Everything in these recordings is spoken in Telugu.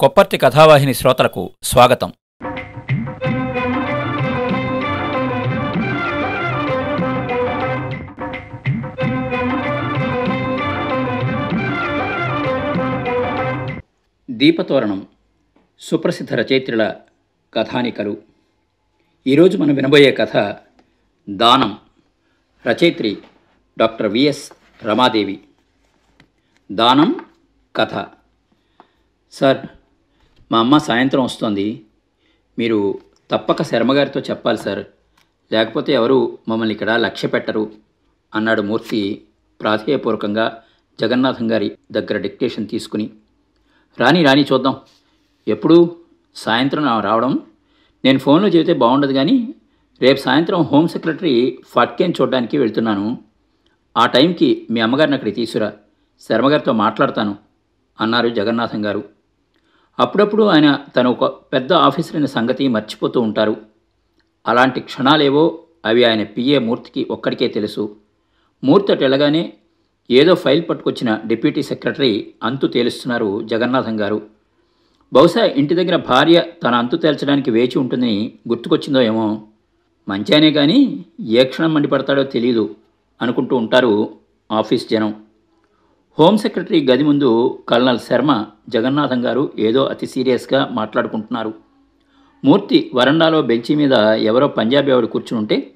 కొప్పర్తి కథావాహిని శ్రోతలకు స్వాగతం. దీపతోరణం సుప్రసిద్ధ రచయిత్రుల కథానికలు. ఈరోజు మనం వినబోయే కథ దానం. రచయిత్రి డాక్టర్ విఎస్ రమాదేవి. దానం కథ. సార్ మా అమ్మ సాయంత్రం వస్తోంది. మీరు తప్పక శర్మగారితో చెప్పాలి సార్. లేకపోతే ఎవరు మమ్మల్ని ఇక్కడ లక్ష్య పెట్టరు అన్నాడు మూర్తి ప్రాధేయపూర్వకంగా జగన్నాథం గారి దగ్గర డిక్టేషన్ తీసుకుని. రాని రాని చూద్దాం. ఎప్పుడు సాయంత్రం రావడం? నేను ఫోన్లో చెబితే బాగుండదు కానీ రేపు సాయంత్రం హోమ్ సెక్రటరీ ఫట్కేన్ చూడడానికి వెళ్తున్నాను. ఆ టైంకి మీ అమ్మగారిని అక్కడికి తీసుకురా. శర్మగారితో మాట్లాడతాను అన్నారు జగన్నాథం గారు. అప్పుడప్పుడు ఆయన తను ఒక పెద్ద ఆఫీసర్ అయిన సంగతి మర్చిపోతూ ఉంటారు. అలాంటి క్షణాలేవో అవి ఆయన పిఏ మూర్తికి ఒక్కడికే తెలుసు. మూర్తి అటు ఏదో ఫైల్ పట్టుకొచ్చిన డిప్యూటీ సెక్రటరీ అంతు తేలుస్తున్నారు జగన్నాథం గారు. బహుశా ఇంటి దగ్గర భార్య తన అంతు తేల్చడానికి వేచి ఉంటుందని గుర్తుకొచ్చిందో ఏమో. మంచానే కానీ ఏ క్షణం మండిపడతాడో తెలియదు అనుకుంటూ ఉంటారు ఆఫీస్ జనం. హోమ్ సెక్రటరీ గది ముందు కల్నల్ శర్మ జగన్నాథం గారు ఏదో అతి సీరియస్గా మాట్లాడుకుంటున్నారు. మూర్తి వరండాలో బెంచి మీద ఎవరో పంజాబీ ఆవిడ కూర్చుంటే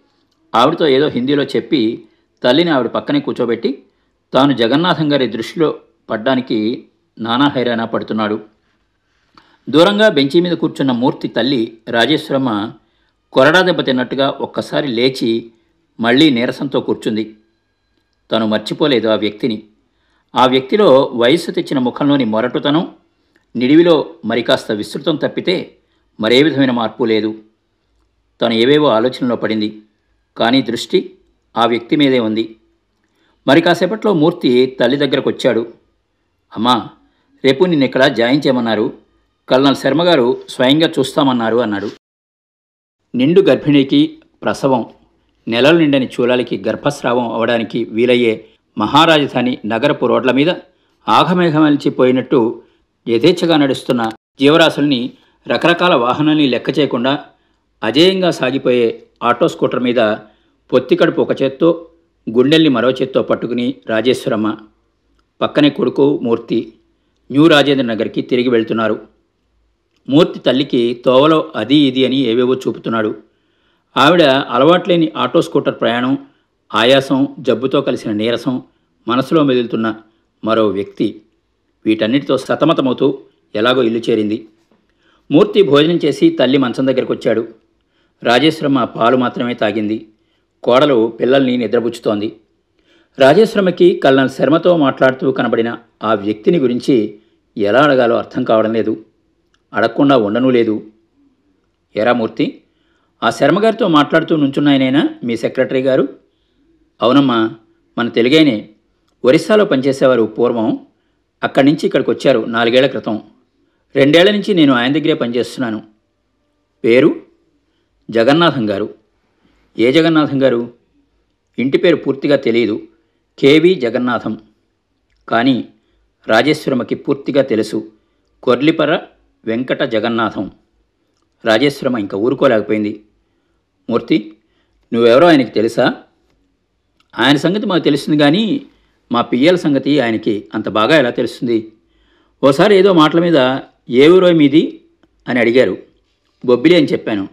ఆవిడతో ఏదో హిందీలో చెప్పి తల్లిని ఆవిడ పక్కనే కూర్చోబెట్టి తాను జగన్నాథం గారి దృష్టిలో పడ్డానికి నానా హైరాణ పడుతున్నాడు. దూరంగా బెంచి మీద కూర్చున్న మూర్తి తల్లి రాజేశ్వరమ్మ కొరడా దెబ్బ తిన్నట్టుగా ఒక్కసారి లేచి మళ్ళీ నీరసంతో కూర్చుంది. తను మర్చిపోలేదు ఆ వ్యక్తిని. ఆ వ్యక్తిలో వయస్సు తెచ్చిన ముఖంలోని మొరటుతనం నిడివిలో మరి కాస్త విస్తృతం తప్పితే మరే విధమైన మార్పు లేదు. తను ఏవేవో ఆలోచనలో పడింది కానీ దృష్టి ఆ వ్యక్తి మీదే ఉంది. మరి కాసేపట్లో మూర్తి తల్లి దగ్గరకు వచ్చాడు. అమ్మా రేపు నిన్ను ఇక్కడ జాయిన్ చేయమన్నారు. కల్నల్ శర్మగారు స్వయంగా చూస్తామన్నారు అన్నాడు. నిండు గర్భిణికి ప్రసవం నెలలు నిండని చూలాలకి గర్భస్రావం అవడానికి వీలయ్యే మహారాజధాని నగరపు రోడ్ల మీద ఆఘమేఘమలిచిపోయినట్టు యథేచ్ఛగా నడుస్తున్న జీవరాశుల్ని రకరకాల వాహనాల్ని లెక్క చేయకుండా అజేయంగా సాగిపోయే ఆటో స్కూటర్ మీద పొత్తికడుపు ఒక చేత్తో గుండెల్ని మరో చేత్తో పట్టుకుని రాజేశ్వరమ్మ పక్కనే కొడుకు మూర్తి న్యూ రాజేంద్ర నగర్కి తిరిగి వెళ్తున్నారు. మూర్తి తల్లికి తోవలో అది ఇది అని ఏవేవో చూపుతున్నాడు. ఆవిడ అలవాట్లేని ఆటో స్కూటర్ ప్రయాణం ఆయాసం జబ్బుతో కలిసిన నీరసం మనసులో మెదులుతున్న మరో వ్యక్తి వీటన్నిటితో సతమతమవుతూ ఎలాగో ఇల్లు చేరింది. మూర్తి భోజనం చేసి తల్లి మంచం దగ్గరికి వచ్చాడు రాజేశ్వరమ్మ పాలు మాత్రమే తాగింది. కోడలు పిల్లల్ని నిద్రపుచ్చుతోంది. రాజేశ్వరమ్మకి కల్నల్ శర్మతో మాట్లాడుతూ కనబడిన ఆ వ్యక్తిని గురించి ఎలా అడగాలో అర్థం కావడం లేదు. అడగకుండా ఉండనూ లేదు. ఎరా మూర్తి ఆ శర్మగారితో మాట్లాడుతూ నుంచున్నాయనైనా మీ సెక్రటరీ గారు? అవునమ్మా మన తెలుగైనే ఒరిస్సాలో పనిచేసేవారు పూర్వం అక్కడి నుంచి ఇక్కడికి వచ్చారు నాలుగేళ్ళ క్రితం. రెండేళ్ళ నుంచి నేను ఆయన దగ్గరే పనిచేస్తున్నాను. పేరు? జగన్నాథం గారు. ఏ జగన్నాథం గారు? ఇంటి పేరు పూర్తిగా తెలియదు కేవి జగన్నాథం. కానీ రాజేశ్వరమ్మకి పూర్తిగా తెలుసు. కొర్లిపర వెంకట జగన్నాథం. రాజేశ్వరమ్మ ఇంకా ఊరుకోలేకపోయింది. మూర్తి నువ్వెవరో ఆయనకి తెలుసా? ఆయన సంగతి మాకు తెలిసింది కానీ మా పియ్యల సంగతి ఆయనకి అంత బాగా ఎలా తెలుస్తుంది? ఓసారి ఏదో మాటల మీద ఏ ఊరో మీది? అని అడిగారు. బొబ్బిలి అని చెప్పాను.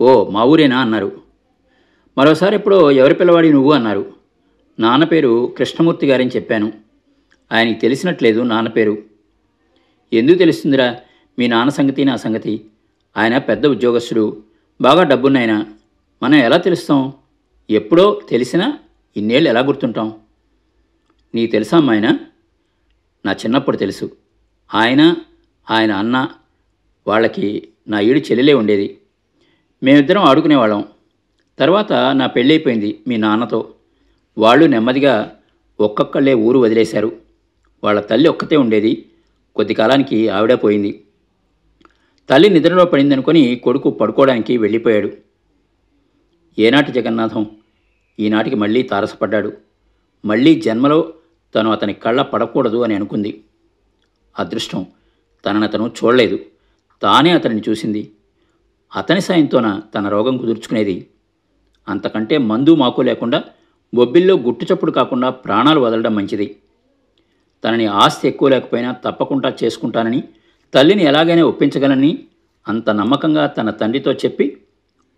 ఓ మా ఊరేనా? అన్నారు. మరోసారి ఎప్పుడో ఎవరి పిల్లవాడి నువ్వు? అన్నారు. నాన్న పేరు కృష్ణమూర్తి గారని చెప్పాను. ఆయనకి తెలిసినట్లేదు నాన్న పేరు. ఎందుకు తెలుస్తుందిరా? మీ నాన్న సంగతి నా సంగతి? ఆయన పెద్ద ఉద్యోగస్తుడు. బాగా డబ్బున్నాయన. మనం ఎలా తెలుస్తాం? ఎప్పుడో తెలిసినా ఇన్నేళ్ళు ఎలా గుర్తుంటాం? నీకు తెలుసా ఆయన నా చిన్నప్పుడు తెలుసు. ఆయన ఆయన అన్న వాళ్ళకి నా ఈడు చెల్లెలే ఉండేది. మేమిద్దరం ఆడుకునేవాళ్ళం. తర్వాత నా పెళ్ళైపోయింది మీ నాన్నతో. వాళ్ళు నెమ్మదిగా ఒక్కొక్కళ్ళే ఊరు వదిలేశారు. వాళ్ళ తల్లి ఒక్కతే ఉండేది. కొద్ది కాలానికి ఆవిడ పోయింది. తల్లి నిద్రలో పడిందనుకొని కొడుకు పడుకోవడానికి వెళ్ళిపోయాడు. ఏనాటి జగన్నాథం? ఈనాటికి మళ్ళీ తారసపడ్డాడు. మళ్ళీ జన్మలో తను అతని కళ్ళ పడకూడదు అని అనుకుంది. అదృష్టం తననతను చూడలేదు. తానే అతనిని చూసింది. అతని సాయంతోన తన రోగం కుదుర్చుకునేది. అంతకంటే మందు మాకు లేకుండా బొబ్బిల్లో గుట్టుచప్పుడు కాకుండా ప్రాణాలు వదలడం మంచిది. తనని ఆస్తి ఎక్కువ లేకపోయినా తప్పకుండా చేసుకుంటానని తల్లిని ఎలాగైనా ఒప్పించగలని అంత నమ్మకంగా తన తండ్రితో చెప్పి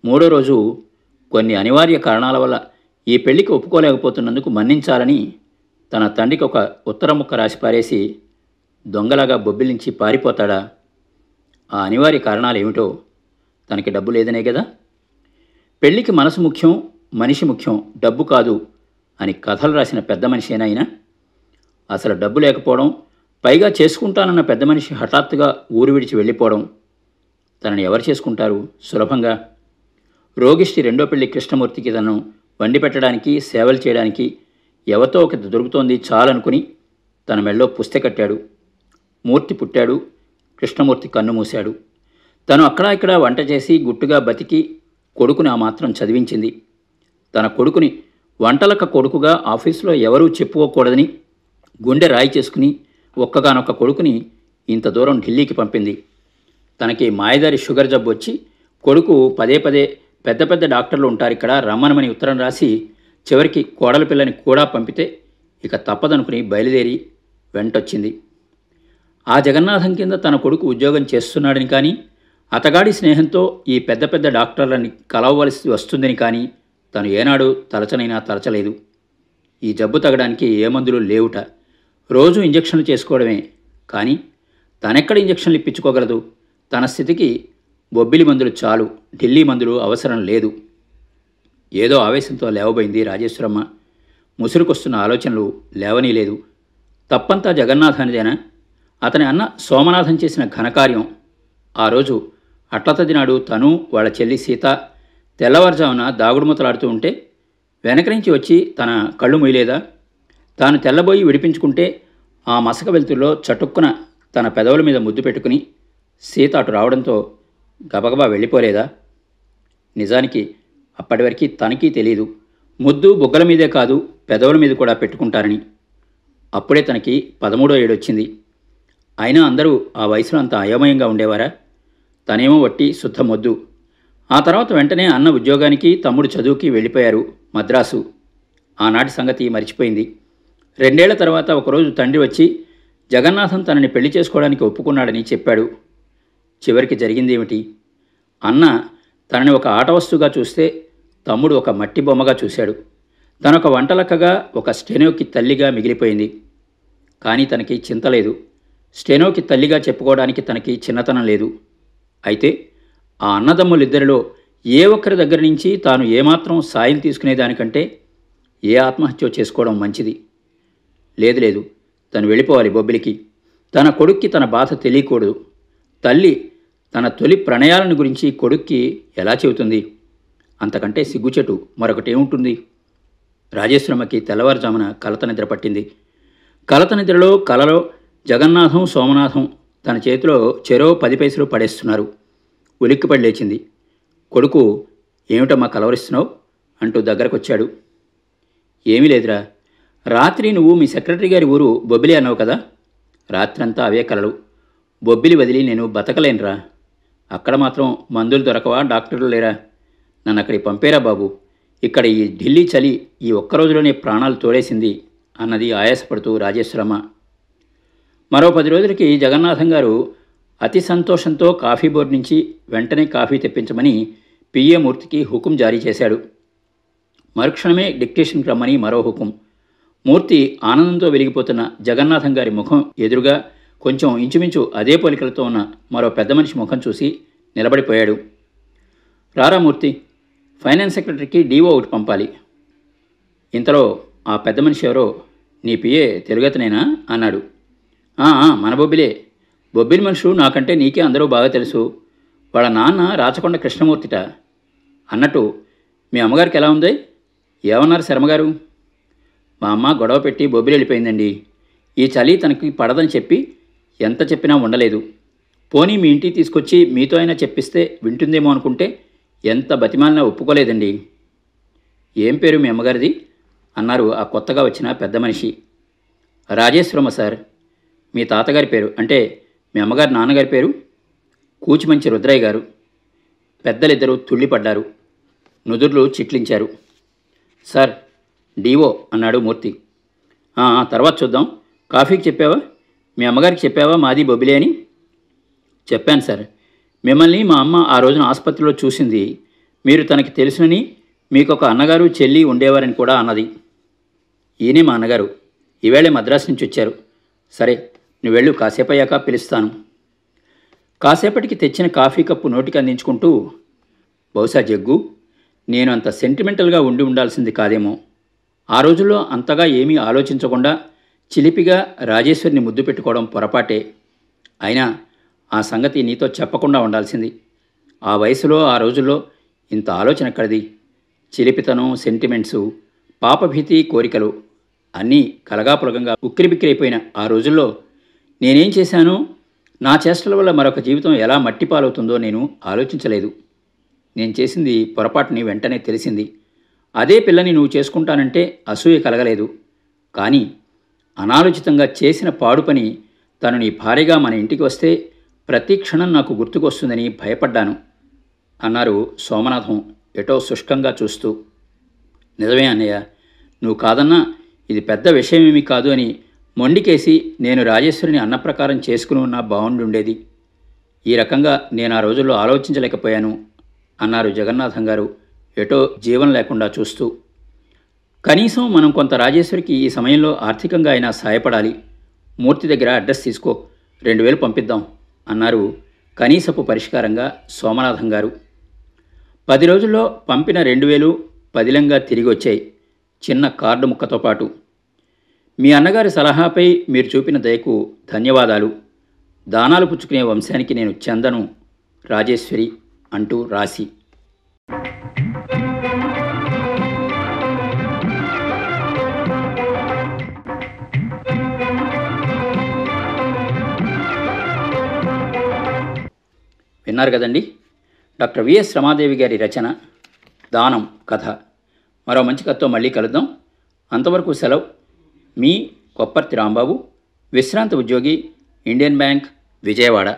మూడో రోజు కొన్ని అనివార్య కారణాల వల్ల ఈ పెళ్ళికి ఒప్పుకోలేకపోతున్నందుకు మన్నించాలని తన తండ్రికి ఒక ఉత్తర ముక్క రాసి పారేసి దొంగలాగా బొబ్బిలించి పారిపోతాడా? ఆ అనివార్య కారణాలు ఏమిటో తనకి డబ్బు లేదనే కదా పెళ్ళికి మనసు ముఖ్యం మనిషి ముఖ్యం డబ్బు కాదు అని కథలు రాసిన పెద్ద మనిషేనైనా అసలు డబ్బు లేకపోవడం పైగా చేసుకుంటానన్న పెద్ద మనిషి హఠాత్తుగా ఊరు విడిచి వెళ్ళిపోవడం తనని ఎవరు చేసుకుంటారు? సులభంగా. రోగిష్టి రెండో పెళ్ళి కృష్ణమూర్తికి తను వండి పెట్టడానికి సేవలు చేయడానికి ఎవతో ఒకటి దొరుకుతోంది చాలనుకుని తన మెళ్ళో పుస్తె కట్టాడు. మూర్తి పుట్టాడు. కృష్ణమూర్తి కన్ను మూశాడు. తను అక్కడా ఇక్కడ వంట చేసి గుట్టుగా బతికి కొడుకుని ఆ మాత్రం చదివించింది. తన కొడుకుని వంటలక కొడుకుగా ఆఫీసులో ఎవరూ చెప్పుకోకూడదని గుండె రాయి చేసుకుని ఒక్కగానొక్క కొడుకుని ఇంత దూరం ఢిల్లీకి పంపింది. తనకి మాయదారి షుగర్ జబ్బు వచ్చి కొడుకు పదే పదే పెద్ద పెద్ద డాక్టర్లు ఉంటారు ఇక్కడ. రమ్మనమని ఉత్తరం రాసి చివరికి కోడల పిల్లని కూడా పంపితే ఇక తప్పదనుకుని బయలుదేరి వెంటొచ్చింది. ఆ జగన్నాథం కింద తన కొడుకు ఉద్యోగం చేస్తున్నాడని కానీ అతగాడి స్నేహంతో ఈ పెద్ద పెద్ద డాక్టర్లని కలవవలసి వస్తుందని కానీ తను ఏనాడు తలచనైనా తలచలేదు. ఈ జబ్బు తగ్గడానికి ఏ మందులు లేవుట. రోజు ఇంజక్షన్లు చేసుకోవడమే కానీ తనెక్కడ ఇంజక్షన్లు ఇప్పించుకోగలదు? తన స్థితికి బొబ్బిలి మందులు చాలు ఢిల్లీ మందులు అవసరం లేదు. ఏదో ఆవేశంతో లేవబోయింది రాజేశ్వరమ్మ. ముసురుకొస్తున్న ఆలోచనలు లేవనీలేదు. తప్పంతా జగన్నాథానిదేనా? అతని అన్న సోమనాథం చేసిన ఘనకార్యం. ఆ రోజు అట్లతది నాడు తను వాళ్ళ చెల్లి సీత తెల్లవారుజామున దాగుడుమూతలాడుతూ ఉంటే వెనక నుంచి వచ్చి తన కళ్ళు మొయ్యలేదా తాను తెల్లబోయి విడిపించుకుంటే ఆ మసక వెలుతుల్లో చటుక్కున తన పెదవుల మీద ముద్దు పెట్టుకుని సీత అటు రావడంతో గబగబా వెళ్ళిపోలేదా? నిజానికి అప్పటివరకు తనకి తెలియదు ముద్దు బుగ్గల మీదే కాదు పెదవుల మీద కూడా పెట్టుకుంటారని. అప్పుడే తనకి పదమూడో ఏడొచ్చింది. అయినా అందరూ ఆ వయసులో అంత అయోమయంగా ఉండేవారా? తనేమో వట్టి శుద్ధ మొద్దు. ఆ తర్వాత వెంటనే అన్న ఉద్యోగానికి తమ్ముడు చదువుకి వెళ్ళిపోయారు మద్రాసు. ఆనాటి సంగతి మర్చిపోయింది. రెండేళ్ళ తర్వాత ఒకరోజు తండ్రి వచ్చి జగన్నాథం తనని పెళ్ళి చేసుకోవడానికి ఒప్పుకున్నాడని చెప్పాడు. చివరికి జరిగిందేమిటి? అన్న తనని ఒక ఆట వస్తువుగా చూస్తే తమ్ముడు ఒక మట్టి బొమ్మగా చూశాడు. తనొక వంటలక్కగా ఒక స్టెనోకి తల్లిగా మిగిలిపోయింది. కానీ తనకి చింత లేదు. స్టెనోకి తల్లిగా చెప్పుకోవడానికి తనకి చిన్నతనం లేదు. అయితే ఆ అన్నదమ్ములిద్దరిలో ఏ ఒక్కరి దగ్గర నుంచి తాను ఏమాత్రం సాయం తీసుకునేదానికంటే ఏ ఆత్మహత్య చేసుకోవడం మంచిది? లేదు లేదు. తను వెళ్ళిపోవాలి బొబ్బిలికి. తన కొడుక్కి తన బాధ తెలియకూడదు. తల్లి తన తొలి ప్రణయాలను గురించి కొడుక్కి ఎలా చెబుతుంది? అంతకంటే సిగ్గుచెటు మరొకటేముంటుంది? రాజేశ్వరమ్మకి తెల్లవారుజామున కలత నిద్ర పట్టింది. కలత నిద్రలో కలలో జగన్నాథం సోమనాథం తన చేతిలో చెరో పది పైసలు పడేస్తున్నారు. ఉలిక్కిపడి లేచింది. కొడుకు ఏమిటమ్మా కలవరిస్తున్నావు? అంటూ దగ్గరకొచ్చాడు. ఏమీ లేదురా. రాత్రి నువ్వు మీ సెక్రటరీ గారి ఊరు బొబ్బిలి అన్నావు కదా? రాత్రంతా అవే కలలు. బొబ్బిలి వదిలి నేను బతకలేనురా. అక్కడ మాత్రం మందులు దొరకవా? డాక్టర్లు లేరా? నన్ను అక్కడికి పంపేరా బాబు. ఇక్కడ ఈ ఢిల్లీ చలి ఈ ఒక్క రోజులోనే ప్రాణాలు తోడేసింది అన్నది ఆయాసపడుతూ రాజేశ్వరమ్మ. మరో పది రోజులకి జగన్నాథం గారు అతి సంతోషంతో కాఫీ బోర్డు నుంచి వెంటనే కాఫీ తెప్పించమని పిఏ మూర్తికి హుకుం జారీ చేశాడు. మరుక్షణమే డిక్టేషన్కి రమ్మని మరో హుకుం. మూర్తి ఆనందంతో వెలిగిపోతున్న జగన్నాథం గారి ముఖం ఎదురుగా కొంచెం ఇంచుమించు అదే పోలికలతో ఉన్న మరో పెద్ద మనిషి ముఖం చూసి నిలబడిపోయాడు. రారా మూర్తి ఫైనాన్స్ సెక్రటరీకి డీఓ ఒకటి పంపాలి. ఇంతలో ఆ పెద్ద మనిషి ఎవరో నీ పిఏ తెలుగతనేనా? అన్నాడు. మన బొబ్బిలే. బొబ్బిలి మనుషులు నాకంటే నీకే అందరూ బాగా తెలుసు. వాళ్ళ నాన్న రాచకొండ కృష్ణమూర్తిట. అన్నట్టు మీ అమ్మగారికి ఎలా ఉంది? ఏమన్నారు శర్మగారు? మా అమ్మ గొడవ పెట్టి బొబ్బిలి వెళ్ళిపోయిందండి. ఈ చలి తనకి పడదని చెప్పి ఎంత చెప్పినా ఉండలేదు. పోనీ మీ ఇంటికి తీసుకొచ్చి మీతో అయినా చెప్పిస్తే వింటుందేమో అనుకుంటే ఎంత బతిమాలినా ఒప్పుకోలేదండి. ఏం పేరు మీ అమ్మగారిది? అన్నారు ఆ కొత్తగా వచ్చిన పెద్ద మనిషి. రాజేశ్వరమ్మ సార్. మీ తాతగారి పేరు అంటే మీ అమ్మగారి నాన్నగారి పేరు కూచిమంచి రుద్రయ్య గారు. పెద్దలిద్దరూ తుళ్ళిపడ్డారు. నుదుర్లు చిట్లించారు. సార్ డీవో అన్నాడు మూర్తి. తర్వాత చూద్దాం. కాఫీకి చెప్పావా? మీ అమ్మగారికి చెప్పావా? మాది బొబిలే అని? చెప్పాను సార్. మిమ్మల్ని మా అమ్మ ఆ రోజున ఆసుపత్రిలో చూసింది. మీరు తనకి తెలుసునని మీకు ఒక అన్నగారు చెల్లి ఉండేవారని కూడా అన్నది. ఈయనే మా అన్నగారు. ఈవేళ మద్రాసు నుంచి వచ్చారు. సరే నువ్వు వెళ్ళు కాసేపు అయ్యాక పిలుస్తాను. కాసేపటికి తెచ్చిన కాఫీ కప్పు నోటికి అందించుకుంటూ బహుశా జగ్గు నేను అంత సెంటిమెంటల్గా ఉండి ఉండాల్సింది కాదేమో. ఆ రోజుల్లో అంతగా ఏమీ ఆలోచించకుండా చిలిపిగా రాజేశ్వరిని ముద్దు పెట్టుకోవడం పొరపాటే. అయినా ఆ సంగతి నీతో చెప్పకుండా ఉండాల్సింది. ఆ వయసులో ఆ రోజుల్లో ఇంత ఆలోచన ఎక్కడిది చిలిపితనం సెంటిమెంట్సు పాపభీతి కోరికలు అన్నీ కలగాపులగంగా ఉక్కిరిబిక్కిరైపోయిన ఆ రోజుల్లో నేనేం చేశానో? నా చేష్టల వల్ల మరొక జీవితం ఎలా మట్టిపాలవుతుందో నేను ఆలోచించలేదు. నేను చేసింది పొరపాటుని వెంటనే తెలిసింది. అదే పిల్లని నువ్వు చేసుకుంటానంటే అసూయ కలగలేదు. కానీ అనాలోచితంగా చేసిన పాడు పని తను నీ భార్యగా మన ఇంటికి వస్తే ప్రతి క్షణం నాకు గుర్తుకొస్తుందని భయపడ్డాను అన్నారు సోమనాథం ఎటో శుష్కంగా చూస్తూ. నిజమే అన్నయ్య నువ్వు కాదన్నా ఇది పెద్ద విషయమేమీ కాదు అని మొండికేసి నేను రాజేశ్వరిని అన్నప్రకారం చేసుకుని ఉన్నా బాగుండుండేది ఈ రకంగా నేను ఆ రోజుల్లో ఆలోచించలేకపోయాను అన్నారు జగన్నాథం గారు ఎటో జీవం లేకుండా చూస్తూ. కనీసం మనం కొంత రాజేశ్వరికి ఈ సమయంలో ఆర్థికంగా అయినా సాయపడాలి మూర్తి దగ్గర అడ్రస్ తీసుకో. రెండు వేలు పంపిద్దాం అన్నారు కనీసపు పరిష్కారంగా సోమనాథం గారు. పది రోజుల్లో పంపిన రెండు వేలు పదిలంగా తిరిగి వచ్చాయి చిన్న కార్డు ముక్కతో పాటు. మీ అన్నగారి సలహాపై మీరు చూపిన దయకు ధన్యవాదాలు. దానాలు పుచ్చుకునే వంశానికి నేను చందను రాజేశ్వరి అంటూ రాసి విన్నారు కదండి? డాక్టర్ విఎస్ రమాదేవి గారి రచన దానం కథ. మరో మంచి కథతో మళ్ళీ కలుద్దాం. అంతవరకు సెలవు. మీ కొప్పర్తి రాంబాబు విశ్రాంత ఉద్యోగి ఇండియన్ బ్యాంక్ విజయవాడ.